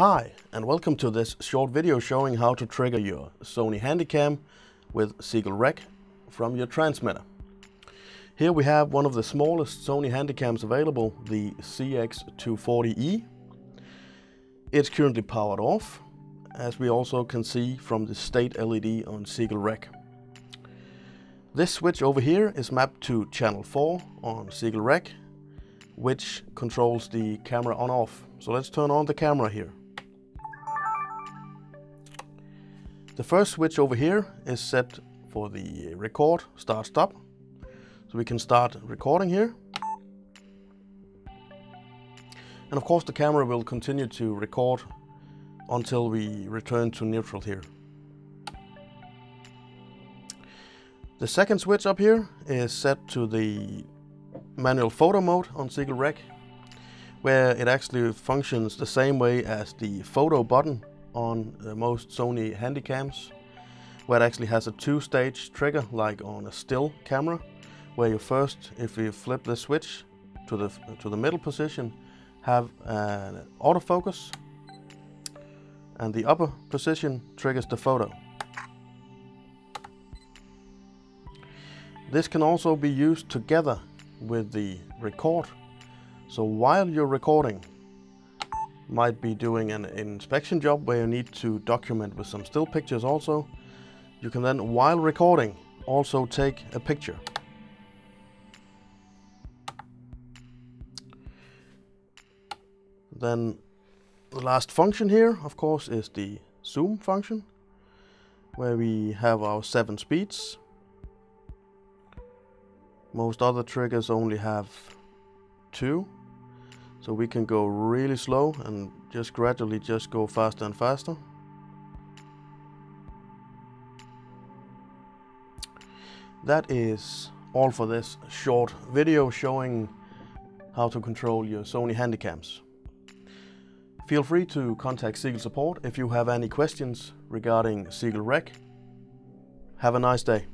Hi, and welcome to this short video showing how to trigger your Sony Handycam with Seagull Rec from your transmitter. Here we have one of the smallest Sony Handycams available, the CX240E. It's currently powered off, as we also can see from the state LED on Seagull Rec. This switch over here is mapped to channel 4 on Seagull Rec, which controls the camera on off. So let's turn on the camera here. The first switch over here is set for the record start stop. So we can start recording here. And of course the camera will continue to record until we return to neutral here. The second switch up here is set to the manual photo mode on Seagull Rec, where it actually functions the same way as the photo button on most Sony Handycams, where it actually has a two-stage trigger like on a still camera, where you first, if you flip the switch to the to the middle position, have an autofocus, and the upper position triggers the photo. This can also be used together with the record. So while you're recording, might be doing an inspection job where you need to document with some still pictures also. You can then, while recording, also take a picture. Then the last function here, of course, is the zoom function, where we have our seven speeds. Most other triggers only have two. So we can go really slow and just gradually just go faster and faster. That is all for this short video showing how to control your Sony Handycams. Feel free to contact Seagull Support if you have any questions regarding Seagull Rec. Have a nice day.